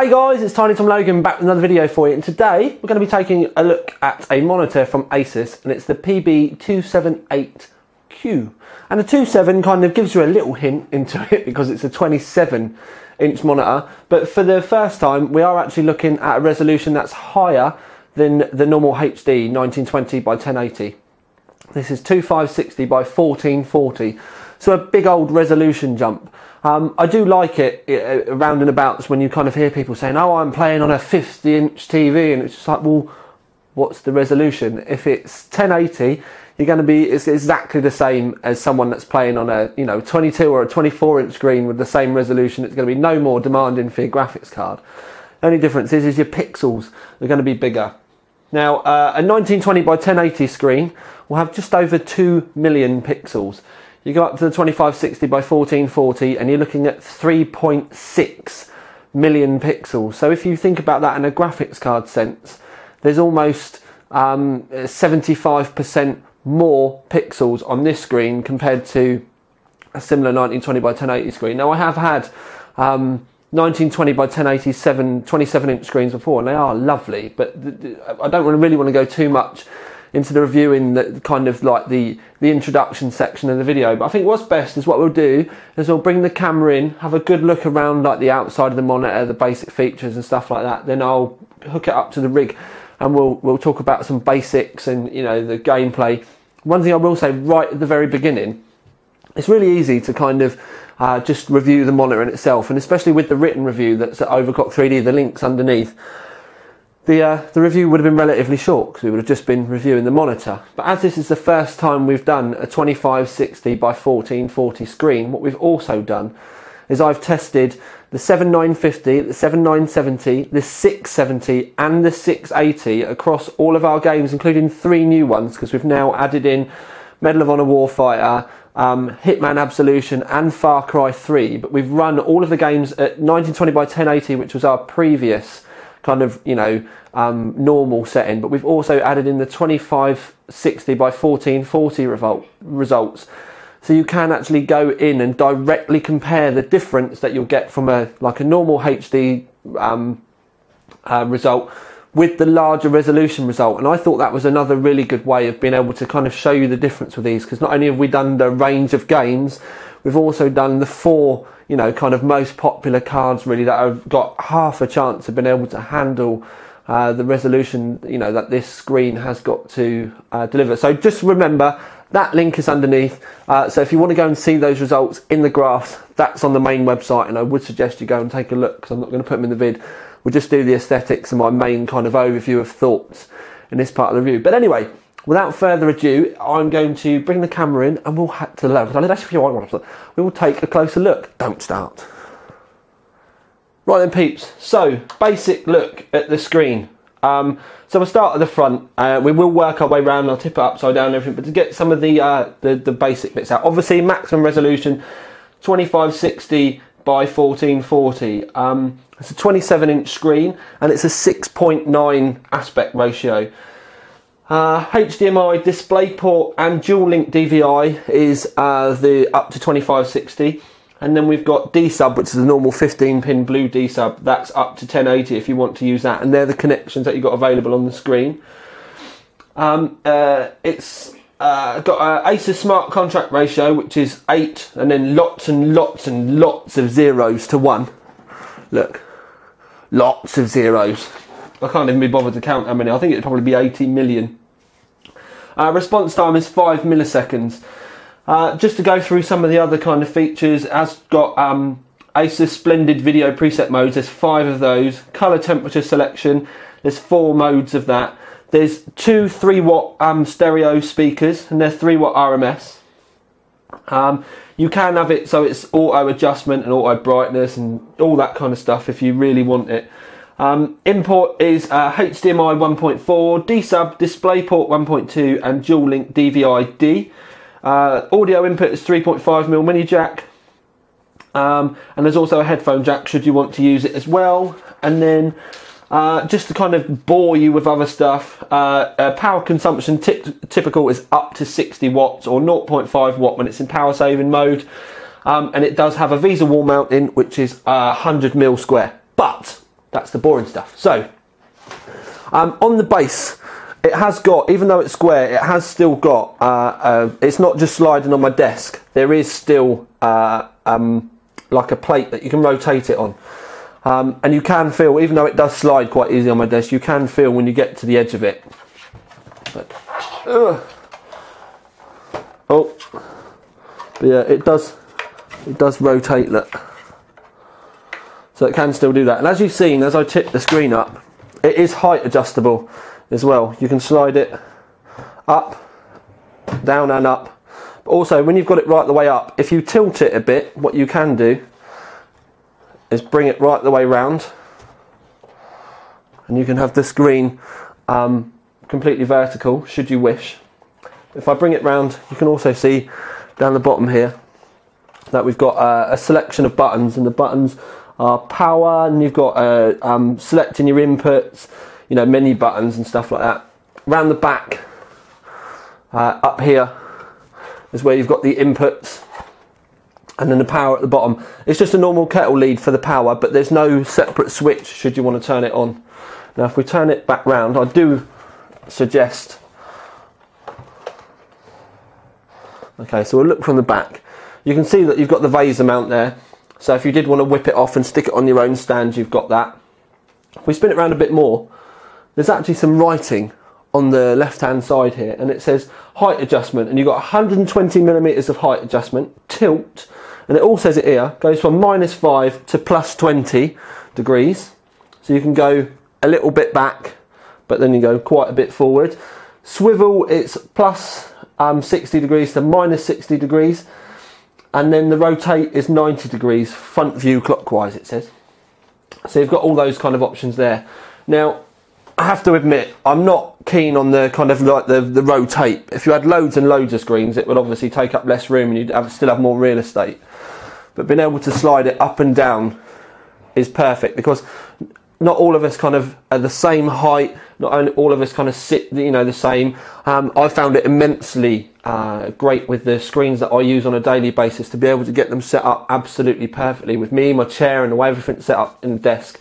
Hey guys, it's Tiny Tom Logan back with another video for you and today we're going to be taking a look at a monitor from Asus and it's the PB278Q and the 27 kind of gives you a little hint into it because it's a 27 inch monitor but for the first time we are actually looking at a resolution that's higher than the normal HD 1920 by 1080. This is 2560 by 1440 so a big old resolution jump. Um, I do like it uh, around and about when you kind of hear people saying, "Oh, I'm playing on a 50 inch TV," and it's just like, well, what's the resolution? If it's 1080, you're going to be it's exactly the same as someone that's playing on a you know 22 or a 24 inch screen with the same resolution. It's going to be no more demanding for your graphics card. Only difference is, is your pixels are going to be bigger. Now, uh, a 1920 by 1080 screen will have just over 2 million pixels. You go up to the 2560 by 1440 and you're looking at 3.6 million pixels. So if you think about that in a graphics card sense, there's almost um, 75% more pixels on this screen compared to a similar 1920 by 1080 screen. Now I have had um, 1920 by 1087 27 inch screens before and they are lovely, but I don't really want to go too much into the review in the kind of like the the introduction section of the video. But I think what's best is what we'll do is we'll bring the camera in, have a good look around like the outside of the monitor, the basic features and stuff like that. Then I'll hook it up to the rig and we'll we'll talk about some basics and you know the gameplay. One thing I will say right at the very beginning, it's really easy to kind of uh, just review the monitor in itself, and especially with the written review that's at Overclock 3D, the links underneath the, uh, the review would have been relatively short because we would have just been reviewing the monitor. But as this is the first time we've done a 2560 by 1440 screen, what we've also done is I've tested the 7950, the 7970, the 670 and the 680 across all of our games, including three new ones because we've now added in Medal of Honor Warfighter, um, Hitman Absolution and Far Cry 3. But we've run all of the games at 1920 by 1080, which was our previous kind of you know um, normal setting, but we've also added in the 2560 by 1440 revolt, results. So you can actually go in and directly compare the difference that you'll get from a like a normal HD um, uh, result with the larger resolution result. And I thought that was another really good way of being able to kind of show you the difference with these because not only have we done the range of games, we've also done the four you know, kind of most popular cards really that have got half a chance of being able to handle uh, the resolution, you know, that this screen has got to uh, deliver. So just remember that link is underneath. Uh, so if you want to go and see those results in the graphs, that's on the main website, and I would suggest you go and take a look because I'm not going to put them in the vid. We'll just do the aesthetics and my main kind of overview of thoughts in this part of the review. But anyway, without further ado, I'm going to bring the camera in and we'll head to the left. Actually, we will take a closer look. Don't start. Right then, peeps. So, basic look at the screen. Um, so we'll start at the front. Uh, we will work our way around. I'll tip it upside down and everything, but to get some of the, uh, the the basic bits out. Obviously, maximum resolution, 2560 by 1440. Um, it's a 27 inch screen and it's a 6.9 aspect ratio. Uh, HDMI DisplayPort and dual link DVI is uh, the up to 2560 and then we've got D sub which is the normal 15 pin blue D sub that's up to 1080 if you want to use that. And they're the connections that you've got available on the screen. Um, uh, it's uh, got an Asus smart contrast ratio which is 8 and then lots and lots and lots of zeros to 1 look. Lots of zeros. I can't even be bothered to count how many. I think it'd probably be 80 million uh, response time is 5 milliseconds. Uh, just to go through some of the other kind of features, has got um, Asus Splendid video preset modes, there's five of those. Color temperature selection, there's four modes of that. There's two 3 watt um, stereo speakers and they're 3 watt RMS. Um, you can have it so it's auto adjustment and auto brightness and all that kind of stuff if you really want it. Um, import is uh, HDMI 1.4, D-Sub, DisplayPort 1.2 and dual link DVI-D. Uh, audio input is 3.5mm mini jack. Um, and there's also a headphone jack should you want to use it as well. And then uh, just to kind of bore you with other stuff, uh, uh, power consumption typical is up to 60 watts or 0.5 watt when it's in power saving mode. Um, and it does have a VESA wall mounting which is 100 uh, square. But That's the boring stuff. So, um, on the base, it has got, even though it's square, it has still got, uh, uh, it's not just sliding on my desk. There is still uh, um, like a plate that you can rotate it on. Um, and you can feel, even though it does slide quite easy on my desk, you can feel when you get to the edge of it. But, oh, but yeah, it does, it does rotate. Look, so it can still do that. And as you've seen, as I tip the screen up, it is height adjustable as well. You can slide it up, down, and up. But also, when you've got it right the way up, if you tilt it a bit, what you can do is bring it right the way round and you can have the screen um, completely vertical should you wish. If I bring it round you can also see down the bottom here that we've got uh, a selection of buttons and the buttons are power and you've got uh, um, selecting your inputs, you know menu buttons and stuff like that. Around the back uh, up here is where you've got the inputs and then the power at the bottom. It's just a normal kettle lead for the power, but there's no separate switch should you want to turn it on. Now, if we turn it back round, I do suggest. Okay, so we'll look from the back. You can see that you've got the VESA mount there. So if you did want to whip it off and stick it on your own stand, you've got that. If we spin it around a bit more, there's actually some writing on the left hand side here and it says height adjustment and you've got 120 millimeters of height adjustment tilt and it all says it here, goes from minus 5 to plus 20 degrees. So you can go a little bit back, but then you go quite a bit forward. Swivel, it's plus um, 60 degrees to minus 60 degrees. And then the rotate is 90 degrees, front view clockwise, it says. So you've got all those kind of options there. Now, I have to admit, I'm not keen on the kind of like the, the rotate. If you had loads and loads of screens, it would obviously take up less room and you'd have, still have more real estate but being able to slide it up and down is perfect because not all of us kind of are the same height. Not all of us kind of sit, you know, the same. Um, I found it immensely uh, great with the screens that I use on a daily basis to be able to get them set up absolutely perfectly with me, my chair, and the way everything's set up in the desk.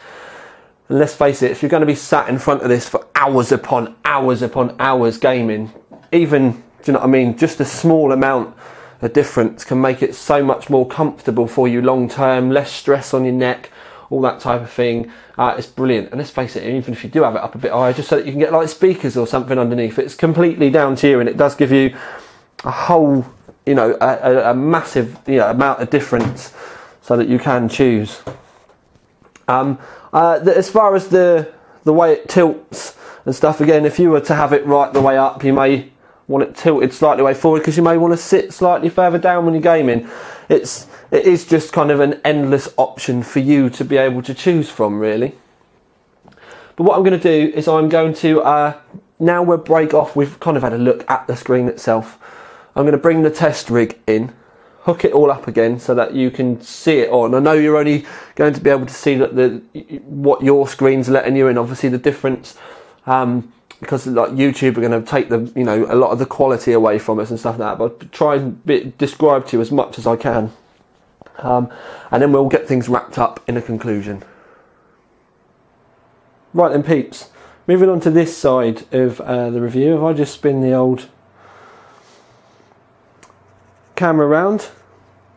And let's face it, if you're going to be sat in front of this for hours upon hours upon hours gaming, even do you know what I mean? Just a small amount of difference can make it so much more comfortable for you long term, less stress on your neck, all that type of thing. Uh, it's brilliant. And let's face it, even if you do have it up a bit higher, just so that you can get like speakers or something underneath, it's completely down to you and it does give you a whole, you know, a, a massive you know, amount of difference so that you can choose. Um, uh, the, as far as the the way it tilts and stuff, again, if you were to have it right the way up, you may want it tilted slightly way forward because you may want to sit slightly further down when you're gaming. It's it is just kind of an endless option for you to be able to choose from, really. But what I'm going to do is I'm going to uh, now we'll break off. We've kind of had a look at the screen itself. I'm going to bring the test rig in, hook it all up again so that you can see it on. I know you're only going to be able to see that the what your screen's letting you in. Obviously, the difference. Um, because like YouTube are going to take the you know a lot of the quality away from us and stuff like that. But try and be, describe to you as much as I can, um, and then we'll get things wrapped up in a conclusion. Right then, peeps. Moving on to this side of uh, the review, if I just spin the old camera around.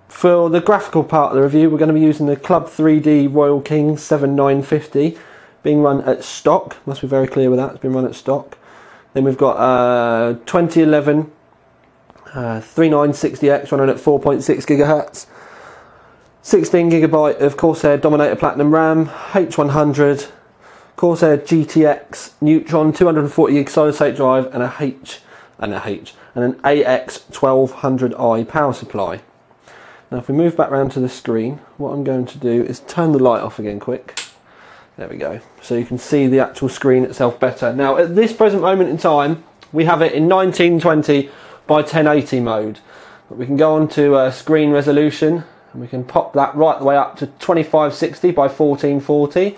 For the graphical part of the review, we're going to be using the Club 3D Royal King 7950 being run at stock. Must be very clear with that. It's been run at stock. Then we've got uh, 2011 uh, 3960X running at 4.6 gigahertz. 16 gigabyte of Corsair Dominator Platinum RAM, H100, Corsair GTX Neutron 240 gig solid state drive, and a H and a H and an AX 1200i power supply. Now, if we move back around to the screen, what I'm going to do is turn the light off again quick. There we go. So you can see the actual screen itself better. Now at this present moment in time, we have it in 1920 by 1080 mode. But we can go on to uh, screen resolution and we can pop that right the way up to 2560 by 1440.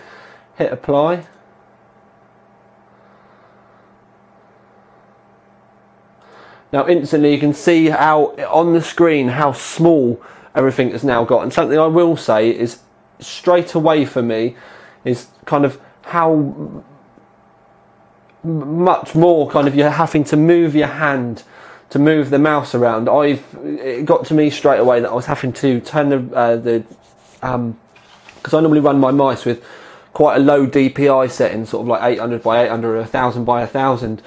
Hit apply. Now instantly you can see how on the screen how small everything has now got. And something I will say is straight away for me is kind of how much more kind of you're having to move your hand to move the mouse around. I've it got to me straight away that I was having to turn the uh, the um because I normally run my mice with quite a low DPI setting, sort of like 800 by 800 or 1000 by 1000.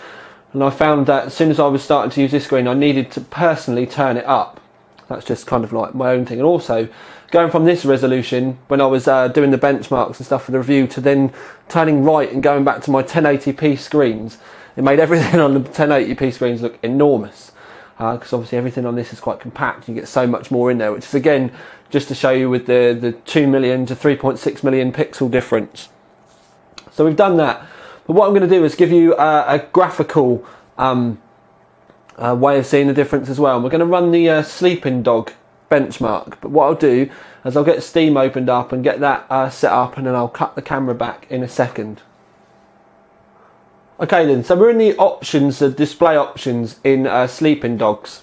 And I found that as soon as I was starting to use this screen, I needed to personally turn it up. That's just kind of like my own thing. And also, going from this resolution when I was uh, doing the benchmarks and stuff for the review to then turning right and going back to my 1080p screens, it made everything on the 1080p screens look enormous. Because uh, obviously everything on this is quite compact, you get so much more in there, which is again just to show you with the, the 2 million to 3.6 million pixel difference. So we've done that. But what I'm going to do is give you a, a graphical um, uh, way of seeing the difference as well. And we're going to run the uh, sleeping dog benchmark. But what I'll do is I'll get Steam opened up and get that uh, set up and then I'll cut the camera back in a second. Okay then, so we're in the options, the display options in uh, Sleeping Dogs.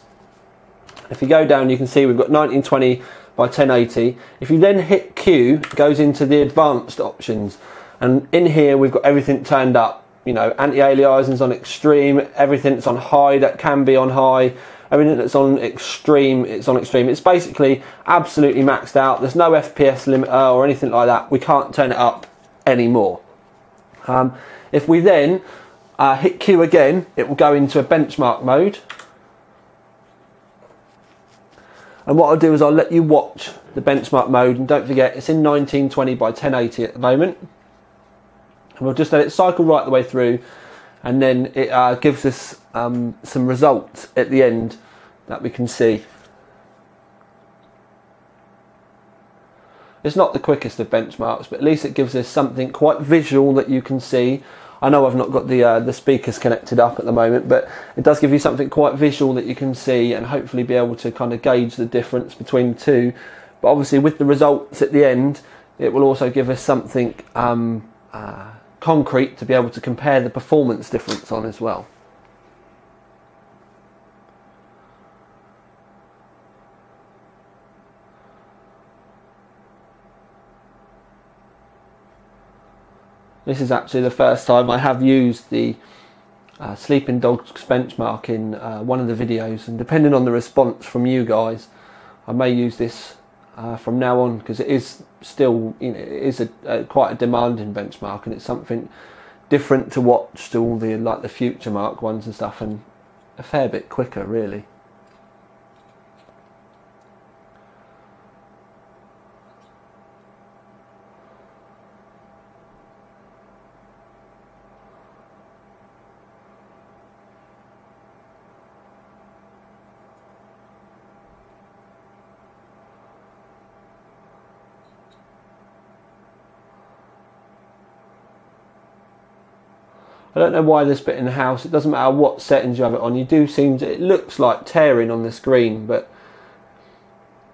If you go down you can see we've got 1920 by 1080. If you then hit Q, it goes into the advanced options. And in here we've got everything turned up you know, anti-aliasing's on extreme, everything that's on high that can be on high, everything that's on extreme, it's on extreme. It's basically absolutely maxed out. There's no FPS limiter or anything like that. We can't turn it up anymore. Um, if we then uh, hit Q again, it will go into a benchmark mode. And what I'll do is I'll let you watch the benchmark mode and don't forget it's in 1920 by 1080 at the moment. And we'll just let it cycle right the way through and then it uh, gives us um, some results at the end that we can see. It's not the quickest of benchmarks, but at least it gives us something quite visual that you can see. I know I've not got the uh, the speakers connected up at the moment, but it does give you something quite visual that you can see and hopefully be able to kind of gauge the difference between two. But obviously, with the results at the end, it will also give us something um, uh, concrete to be able to compare the performance difference on as well. This is actually the first time I have used the uh, Sleeping Dogs benchmark in uh, one of the videos and depending on the response from you guys I may use this uh, from now on because it is still you know it is a, a, quite a demanding benchmark and it's something different to watch to all the like the Futuremark ones and stuff and a fair bit quicker really. I don't know why this bit in the house, it doesn't matter what settings you have it on, you do seem to, it looks like tearing on the screen, but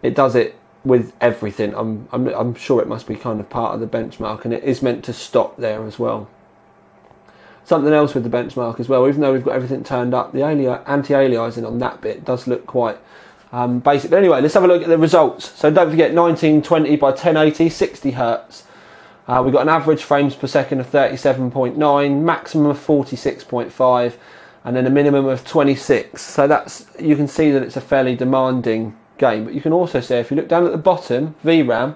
it does it with everything. I'm, I'm, I'm sure it must be kind of part of the benchmark and it is meant to stop there as well. Something else with the benchmark as well, even though we've got everything turned up, the anti-aliasing on that bit does look quite um, basic. But anyway, let's have a look at the results. So don't forget 1920 by 1080, 60 hertz. Uh, we've got an average frames per second of 37.9, maximum of 46.5, and then a minimum of 26. So that's you can see that it's a fairly demanding game. But you can also see if you look down at the bottom, VRAM,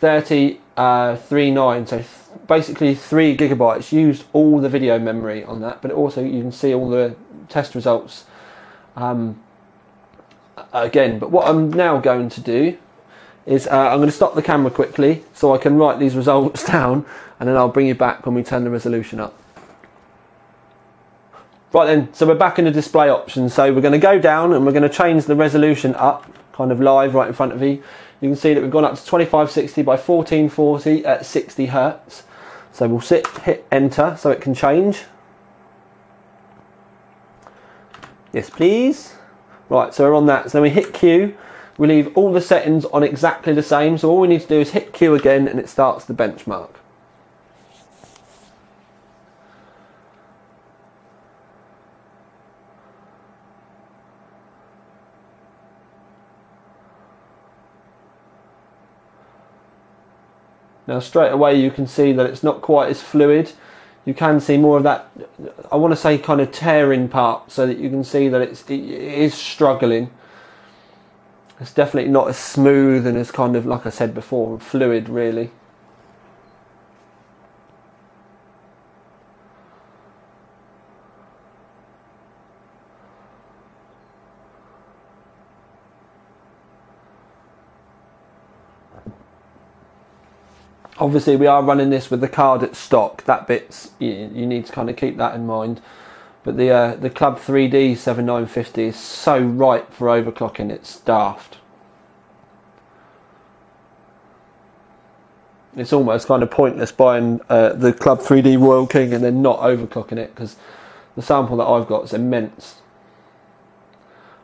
3039. Uh, so th basically three gigabytes. Used all the video memory on that, but also you can see all the test results um, again. But what I'm now going to do is uh, I'm going to stop the camera quickly so I can write these results down and then I'll bring you back when we turn the resolution up. Right then, so we're back in the display options. So we're going to go down and we're going to change the resolution up, kind of live right in front of you. You can see that we've gone up to 2560 by 1440 at 60 hertz. So we'll sit, hit enter so it can change. Yes, please. Right, so we're on that. So then we hit Q we leave all the settings on exactly the same. So all we need to do is hit Q again and it starts the benchmark. Now straight away you can see that it's not quite as fluid. You can see more of that, I want to say kind of tearing part so that you can see that it's, it is struggling. It's definitely not as smooth and as kind of, like I said before, fluid really. obviously we are running this with the card at stock that bit's you, you need to kind of keep that in mind but the uh, the club 3d 7950 is so ripe for overclocking it's daft it's almost kind of pointless buying uh, the club 3d royal king and then not overclocking it because the sample that i've got is immense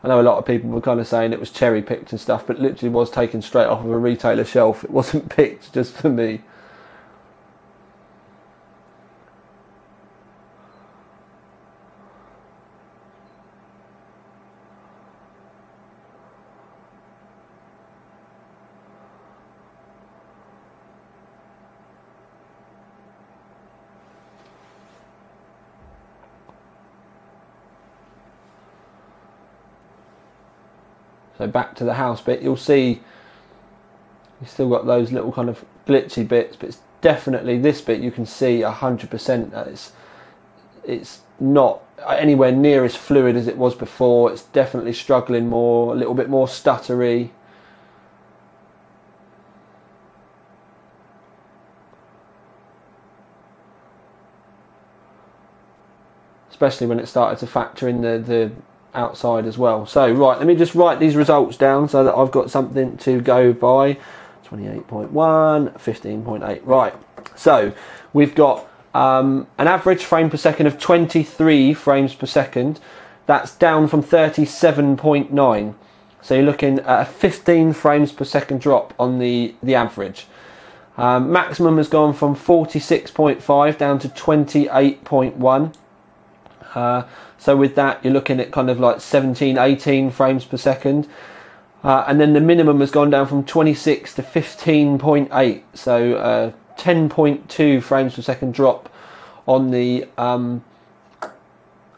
I know a lot of people were kind of saying it was cherry picked and stuff, but literally was taken straight off of a retailer shelf. It wasn't picked just for me. So back to the house bit, you'll see you've still got those little kind of glitchy bits, but it's definitely this bit you can see 100% that it's, it's not anywhere near as fluid as it was before. It's definitely struggling more, a little bit more stuttery. Especially when it started to factor in the, the outside as well. So, right, let me just write these results down so that I've got something to go by. 28.1, 15.8. Right, so we've got um, an average frame per second of 23 frames per second. That's down from 37.9. So you're looking at a 15 frames per second drop on the, the average. Um, maximum has gone from 46.5 down to 28.1. Uh, so with that, you're looking at kind of like 17, 18 frames per second. Uh, and then the minimum has gone down from 26 to 15.8. So uh, 10.2 frames per second drop on the um,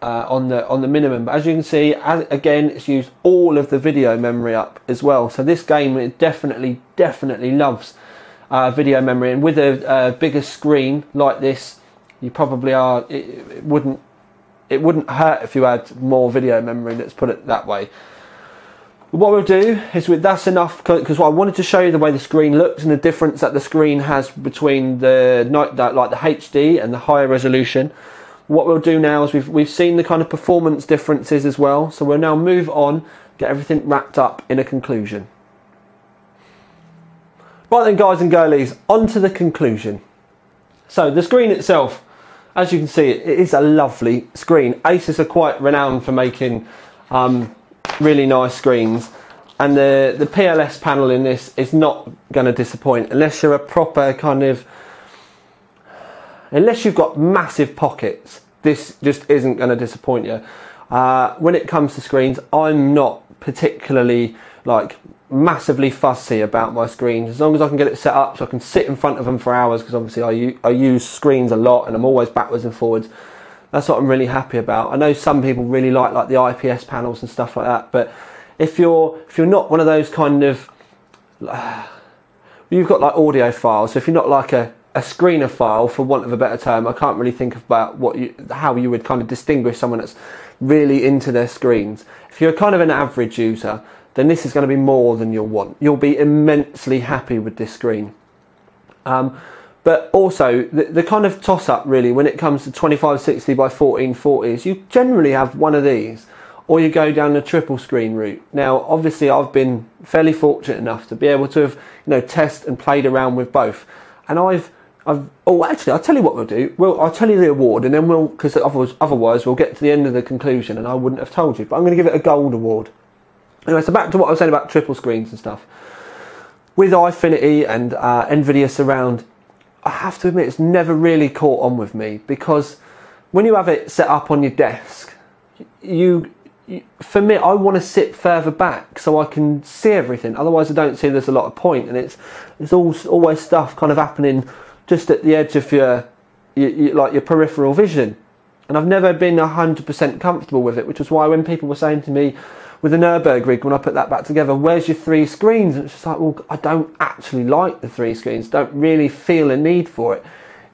uh, on the on the minimum. But as you can see, as, again, it's used all of the video memory up as well. So this game it definitely definitely loves uh, video memory, and with a, a, bigger screen like this, you probably are. It, it wouldn't it wouldn't hurt if you had more video memory, let's put it that way. What we'll do is with that's enough because I wanted to show you the way the screen looks and the difference that the screen has between the like the HD and the higher resolution. What we'll do now is we've we've seen the kind of performance differences as well, so we'll now move on, get everything wrapped up in a conclusion. Right then, guys and girlies, on to the conclusion. So the screen itself as you can see, it is a lovely screen. Asus are quite renowned for making um, really nice screens. And the, the PLS panel in this is not going to disappoint unless you're a proper kind of, unless you've got massive pockets, this just isn't going to disappoint you. Uh, when it comes to screens, I'm not particularly like massively fussy about my screens. As long as I can get it set up so I can sit in front of them for hours because obviously I, I use screens a lot and I'm always backwards and forwards that's what I'm really happy about. I know some people really like like the IPS panels and stuff like that but if you're if you're not one of those kind of uh, you've got like audiophiles so if you're not like a a screener file for want of a better term I can't really think about what you how you would kind of distinguish someone that's really into their screens. If you're kind of an average user then this is going to be more than you'll want. You'll be immensely happy with this screen. Um, but also, the, the kind of toss up really when it comes to 2560 by 1440 is you generally have one of these or you go down the triple screen route. Now, obviously, I've been fairly fortunate enough to be able to have, you know, test and played around with both. And I've, I've, oh, actually, I'll tell you what we'll do. Well, I'll tell you the award, and then we'll, because otherwise, otherwise, we'll get to the end of the conclusion, and I wouldn't have told you. But I'm going to give it a gold award. Anyway, so back to what I was saying about triple screens and stuff. With Eyefinity and uh, NVIDIA Surround, I have to admit it's never really caught on with me because when you have it set up on your desk, you for me, I want to sit further back so I can see everything. Otherwise, I don't see there's a lot of point, and it's it's all always stuff kind of happening just at the edge of your, your, your like your peripheral vision. And I've never been hundred percent comfortable with it, which was why when people were saying to me with the Nurburgring when I put that back together, where's your three screens? And it's just like, well, I don't actually like the three screens. Don't really feel a need for it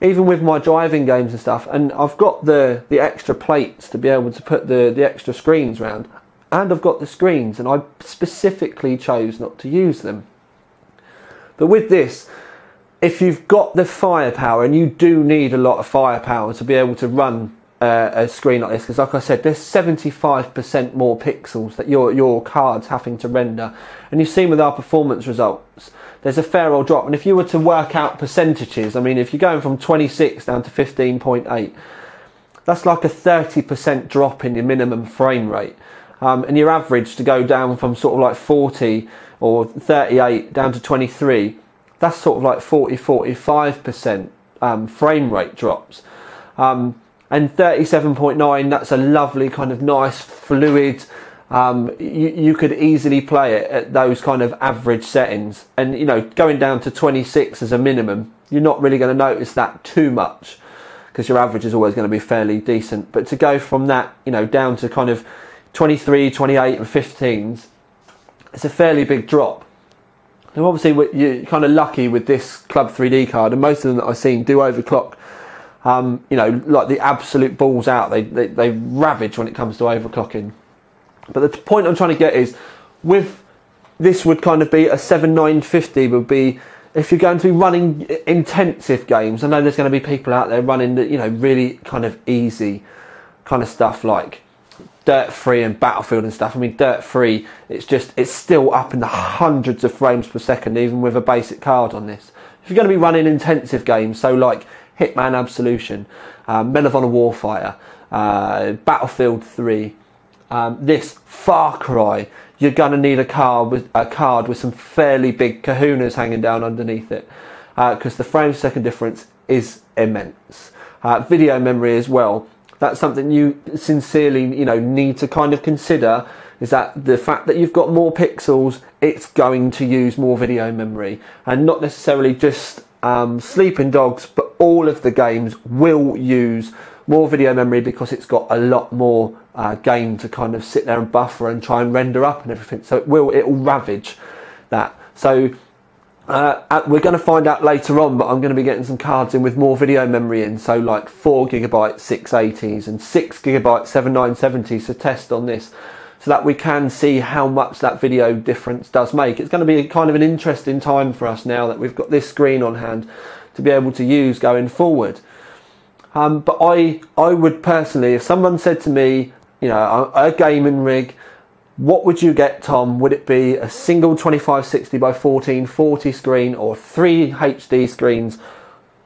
even with my driving games and stuff, and I've got the, the extra plates to be able to put the, the extra screens around, and I've got the screens, and I specifically chose not to use them. But with this, if you've got the firepower, and you do need a lot of firepower to be able to run uh, a screen like this, because like I said, there's 75% more pixels that your, your card's having to render, and you've seen with our performance results, there's a fair old drop. And if you were to work out percentages, I mean, if you're going from 26 down to 15.8, that's like a 30% drop in your minimum frame rate. Um, and your average to go down from sort of like 40 or 38 down to 23, that's sort of like 40, 45% um, frame rate drops. Um, and 37.9, that's a lovely kind of nice fluid um, you, you could easily play it at those kind of average settings. And, you know, going down to 26 as a minimum, you're not really going to notice that too much because your average is always going to be fairly decent. But to go from that, you know, down to kind of 23, 28 and 15s, it's a fairly big drop. Now, obviously, you're kind of lucky with this Club 3D card, and most of them that I've seen do overclock. Um, you know, like the absolute balls out. They, they, they ravage when it comes to overclocking. But the point I'm trying to get is with this would kind of be a 7950 would be if you're going to be running intensive games. I know there's going to be people out there running the, you know, really kind of easy kind of stuff like Dirt 3 and Battlefield and stuff. I mean, Dirt 3, it's just, it's still up in the hundreds of frames per second, even with a basic card on this. If you're going to be running intensive games, so like Hitman Absolution, um, Medal of Honor Warfighter, uh, Battlefield 3, um, this Far Cry, you're going to need a card with a card with some fairly big kahunas hanging down underneath it because uh, the frame second difference is immense. Uh, video memory as well. That's something you sincerely, you know, need to kind of consider. Is that the fact that you've got more pixels, it's going to use more video memory, and not necessarily just um, Sleeping Dogs, but all of the games will use more video memory because it's got a lot more uh, game to kind of sit there and buffer and try and render up and everything. So it will it will ravage that. So uh, we're going to find out later on, but I'm going to be getting some cards in with more video memory in. So like four gigabyte 680s and six gigabyte 7970s to test on this. So that we can see how much that video difference does make. It's going to be kind of an interesting time for us now that we've got this screen on hand to be able to use going forward. Um, but I, I would personally, if someone said to me, you know, a, a gaming rig, what would you get, Tom? Would it be a single 2560 by 1440 screen or three HD screens?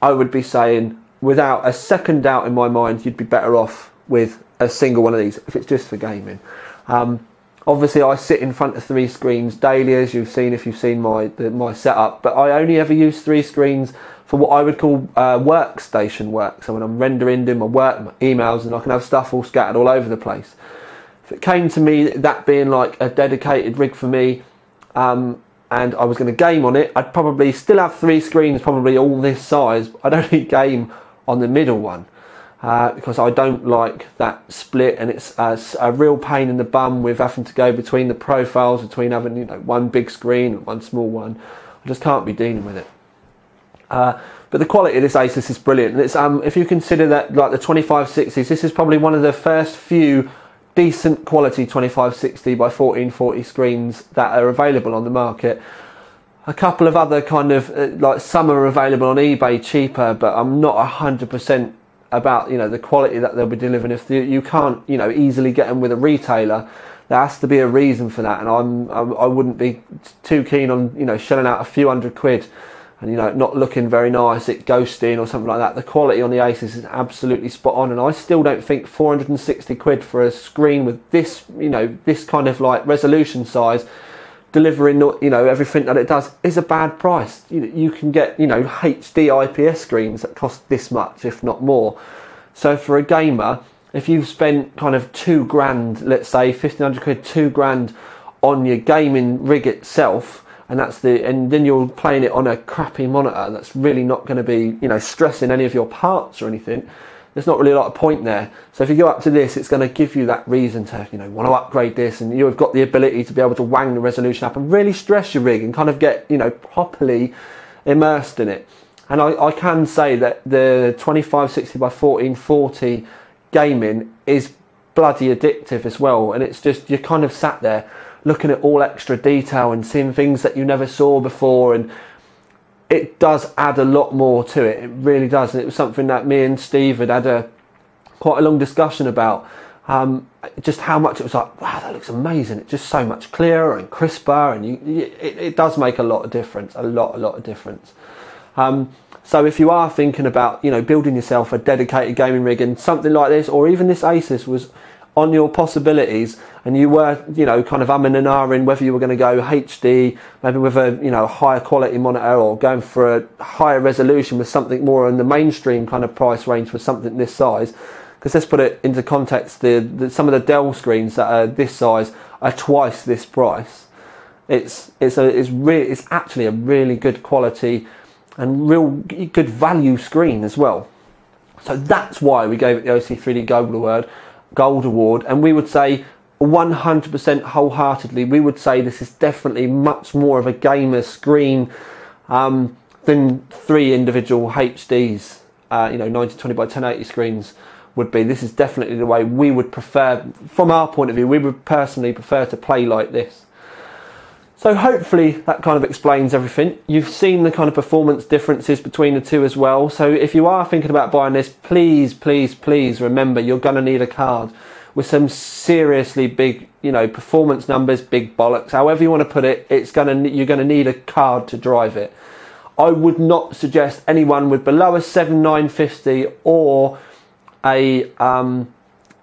I would be saying, without a second doubt in my mind, you'd be better off with a single one of these if it's just for gaming. Um, obviously, I sit in front of three screens daily, as you've seen if you've seen my the, my setup. But I only ever use three screens for what I would call uh, workstation work. So when I'm rendering, doing my work, my emails, and I can have stuff all scattered all over the place. If it came to me that being like a dedicated rig for me, um, and I was going to game on it, I'd probably still have three screens, probably all this size. I'd only game on the middle one. Uh, because I don't like that split, and it's uh, a real pain in the bum with having to go between the profiles, between having you know one big screen and one small one. I just can't be dealing with it. Uh, but the quality of this Asus is brilliant. Um, if you consider that like the 2560s, this is probably one of the first few decent quality 2560 by 1440 screens that are available on the market. A couple of other kind of uh, like some are available on eBay cheaper, but I'm not hundred percent about you know the quality that they'll be delivering. If the, you can't you know easily get them with a retailer, there has to be a reason for that, and I'm I wouldn't be too keen on you know shelling out a few hundred quid and you know not looking very nice, it ghosting or something like that. The quality on the Asus is absolutely spot on, and I still don't think 460 quid for a screen with this you know this kind of like resolution size delivering you know everything that it does is a bad price. You, you can get you know HD IPS screens that cost this much, if not more. So for a gamer, if you've spent kind of two grand, let's say 1500 quid, two grand on your gaming rig itself, and that's the and then you're playing it on a crappy monitor that's really not going to be you know stressing any of your parts or anything there's not really a lot of point there. So if you go up to this it's going to give you that reason to you know want to upgrade this and you've got the ability to be able to wang the resolution up and really stress your rig and kind of get you know properly immersed in it. And I, I can say that the 2560 by 1440 gaming is bloody addictive as well and it's just you're kind of sat there looking at all extra detail and seeing things that you never saw before and it does add a lot more to it. It really does and it was something that me and steve had had a quite a long discussion about. Um, just how much it was like wow that looks amazing. It's just so much clearer and crisper and you, it, it does make a lot of difference a lot a lot of difference. Um, so if you are thinking about you know building yourself a dedicated gaming rig and something like this or even this asus was on your possibilities and you were, you know, kind of umming and ahhing whether you were going to go HD, maybe with a, you know, higher quality monitor or going for a higher resolution with something more in the mainstream kind of price range for something this size. Because let's put it into context, the, the, some of the Dell screens that are this size are twice this price. It's, it's, a, it's, re- it's actually a really good quality and real good value screen as well. So that's why we gave it the OC3D Gold Award Gold Award, and we would say 100% wholeheartedly, we would say this is definitely much more of a gamer screen um, than three individual HDs, uh, you know, 1920 by 1080 screens would be. This is definitely the way we would prefer, from our point of view, we would personally prefer to play like this. So hopefully that kind of explains everything. You've seen the kind of performance differences between the two as well. So if you are thinking about buying this, please, please, please remember you're going to need a card with some seriously big, you know, performance numbers, big bollocks, however you want to put it. It's going to you're going to need a card to drive it. I would not suggest anyone with below a 7950 or a um,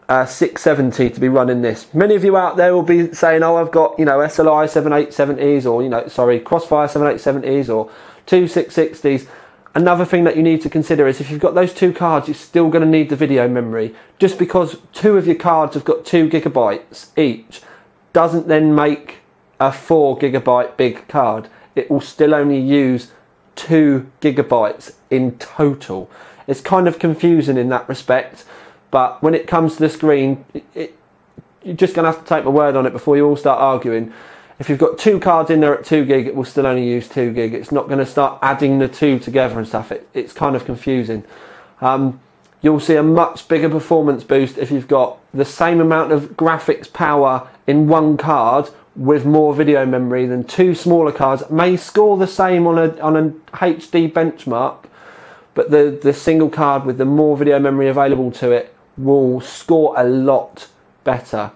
uh, 670 to be running this. Many of you out there will be saying, "Oh, I've got you know SLI 7870s or you know sorry Crossfire 7870s or two 660s." Another thing that you need to consider is if you've got those two cards, you're still going to need the video memory. Just because two of your cards have got two gigabytes each doesn't then make a four gigabyte big card. It will still only use two gigabytes in total. It's kind of confusing in that respect. But when it comes to the screen, it, it, you're just going to have to take my word on it before you all start arguing. If you've got two cards in there at 2 gig, it will still only use 2 gig. It's not going to start adding the two together and stuff. It, it's kind of confusing. Um, you'll see a much bigger performance boost if you've got the same amount of graphics power in one card with more video memory than two smaller cards. may score the same on a, on a HD benchmark, but the, the single card with the more video memory available to it will score a lot better.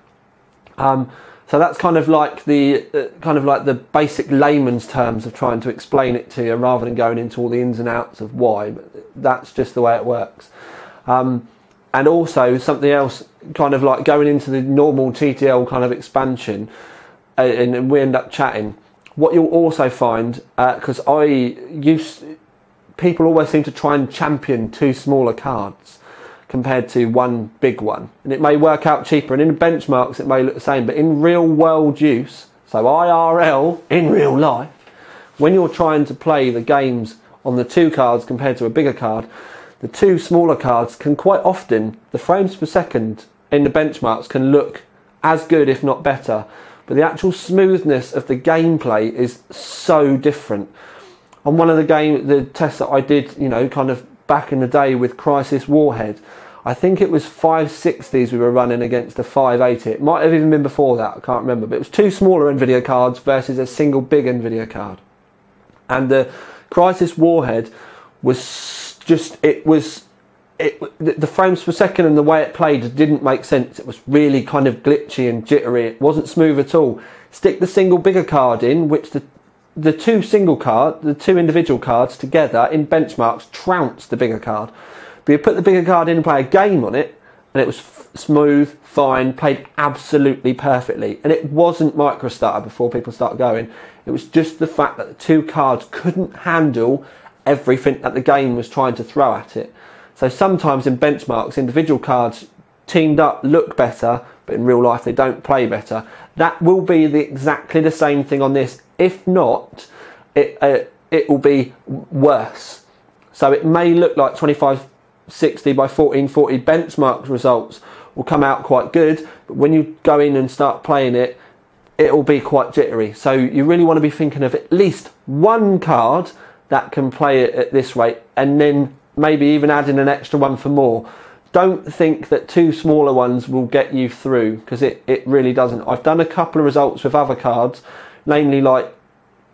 Um, so that's kind of like the uh, kind of like the basic layman's terms of trying to explain it to you, rather than going into all the ins and outs of why. But that's just the way it works. Um, and also something else, kind of like going into the normal TTL kind of expansion, uh, and we end up chatting. What you'll also find, because uh, I used, people always seem to try and champion two smaller cards compared to one big one. And it may work out cheaper, and in benchmarks it may look the same, but in real world use, so IRL, in real life, when you're trying to play the games on the two cards compared to a bigger card, the two smaller cards can quite often, the frames per second in the benchmarks can look as good, if not better. But the actual smoothness of the gameplay is so different. On one of the game, the tests that I did, you know, kind of back in the day with Crysis Warhead, I think it was 560s we were running against a 580. It might have even been before that, I can't remember. But it was two smaller NVIDIA cards versus a single big NVIDIA card. And the Crysis Warhead was just, it was, it, the frames per second and the way it played didn't make sense. It was really kind of glitchy and jittery. It wasn't smooth at all. Stick the single bigger card in, which the the two single card, the two individual cards together in benchmarks trounced the bigger card. But you put the bigger card in and play a game on it, and it was f- smooth, fine, played absolutely perfectly. And it wasn't microstutter before people started going. It was just the fact that the two cards couldn't handle everything that the game was trying to throw at it. So sometimes in benchmarks, individual cards teamed up look better, but in real life they don't play better. That will be the, exactly the same thing on this. If not, it uh, it will be worse. So it may look like 2560 by 1440 benchmark results will come out quite good, but when you go in and start playing it, it will be quite jittery. So you really want to be thinking of at least one card that can play it at this rate, and then maybe even adding an extra one for more. Don't think that two smaller ones will get you through because it, it really doesn't. I've done a couple of results with other cards, namely like,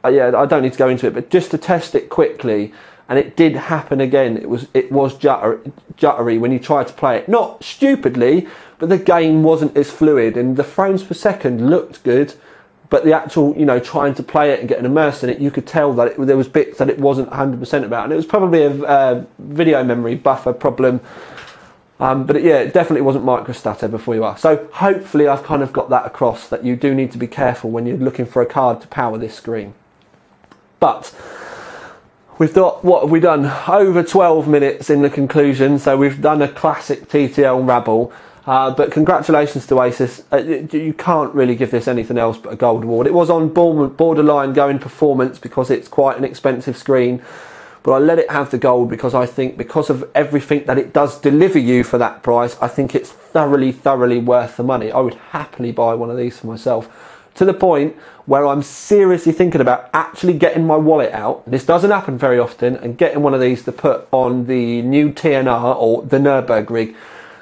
uh, yeah, I don't need to go into it, but just to test it quickly, and it did happen again. It was it was jutter, juttery when you tried to play it, not stupidly, but the game wasn't as fluid, and the frames per second looked good, but the actual you know trying to play it and getting immersed in it, you could tell that it, there was bits that it wasn't 100% about, and it was probably a uh, video memory buffer problem. Um, but yeah, it definitely wasn't microstutter before you are. So hopefully I've kind of got that across that you do need to be careful when you're looking for a card to power this screen. But We've got, what have we done? Over 12 minutes in the conclusion, so we've done a classic TTL rabble. Uh, but congratulations to Asus. Uh, you can't really give this anything else but a gold award. It was on borderline going performance because it's quite an expensive screen. But I let it have the gold because I think, because of everything that it does deliver you for that price, I think it's thoroughly, thoroughly worth the money. I would happily buy one of these for myself to the point where I'm seriously thinking about actually getting my wallet out. This doesn't happen very often, and getting one of these to put on the new TNR or the Nürburgring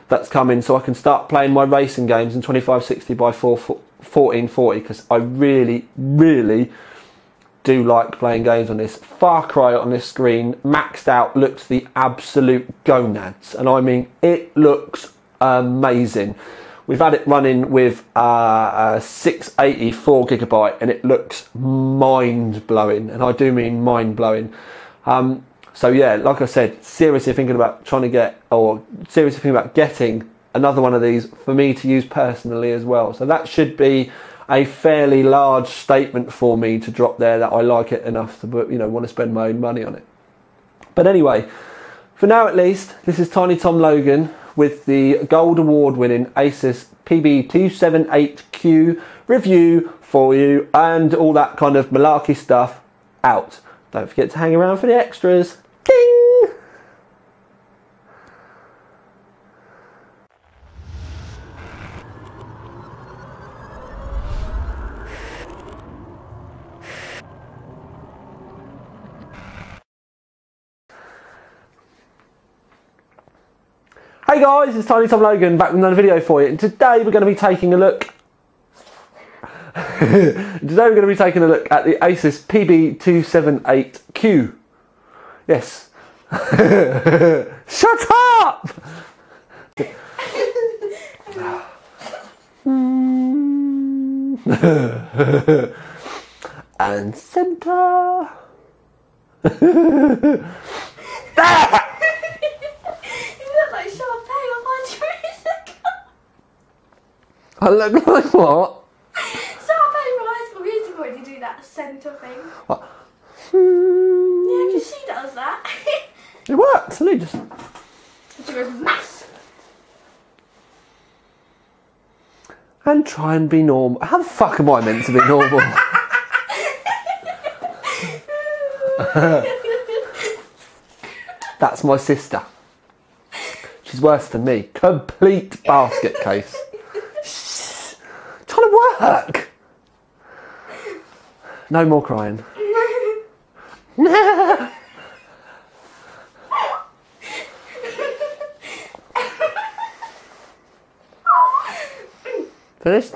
that's coming so I can start playing my racing games in 2560 by 1440 because I really, really do like playing games on this. Far Cry on this screen, maxed out, looks the absolute gonads. And I mean, it looks amazing. We've had it running with uh, 684 gigabyte and it looks mind blowing. And I do mean mind blowing. Um, so yeah, like I said, seriously thinking about trying to get, or seriously thinking about getting another one of these for me to use personally as well. So that should be a fairly large statement for me to drop there that I like it enough to, you know, want to spend my own money on it. But anyway, for now at least, this is Tiny Tom Logan with the gold award winning Asus PB278Q review for you and all that kind of malarkey stuff out. Don't forget to hang around for the extras. Ding! Hey guys, it's Tiny Tom Logan back with another video for you. And today we're going to be taking a look. today we're going to be taking a look at the Asus PB278Q. Yes. Shut up! and center. Ah! I look like what? Sarah from High School Musical when you do that centre thing. What? Yeah, because she does that. It works, and it just. she goes. And try and be normal. How the fuck am I meant to be normal? That's my sister. She's worse than me. Complete basket case. Shh. Trying to work. No more crying. Finished?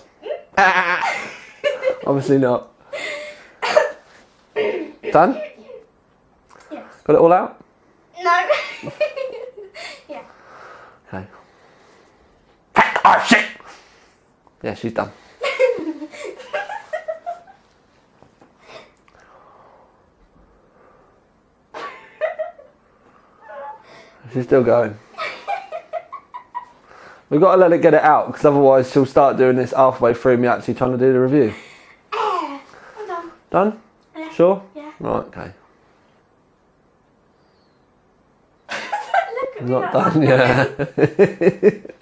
Obviously not. Done? Yes. Got it all out? No. yeah. Okay. Oh shit! Yeah, she's done. She's still going. We've got to let it get it out because otherwise she'll start doing this halfway through me actually trying to do the review. I'm done. Done? Yeah. Sure? Yeah. Right, okay. Look at Not done, yeah.